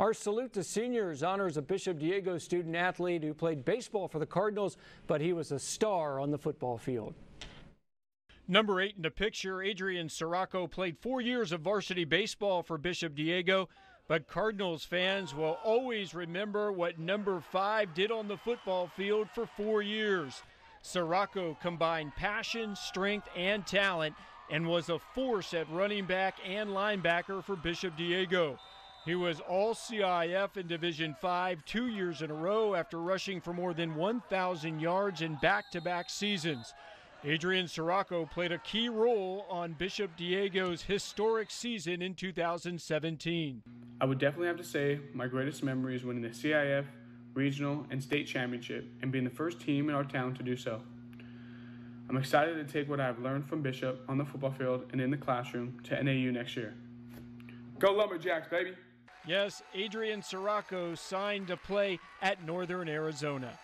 Our salute to seniors honors a Bishop Diego student athlete who played baseball for the Cardinals, but he was a star on the football field. Number eight in the picture, Adrian Soracco played four years of varsity baseball for Bishop Diego, but Cardinals fans will always remember what number five did on the football field for four years. Soracco combined passion, strength, and talent and was a force at running back and linebacker for Bishop Diego. He was all CIF in Division 5 two years in a row after rushing for more than 1,000 yards in back to back seasons. Adrian Soracco played a key role on Bishop Diego's historic season in 2017. I would definitely have to say my greatest memory is winning the CIF, regional, and state championship and being the first team in our town to do so. I'm excited to take what I've learned from Bishop on the football field and in the classroom to NAU next year. Go Lumberjacks, baby! Yes, Adrian Soracco signed to play at Northern Arizona.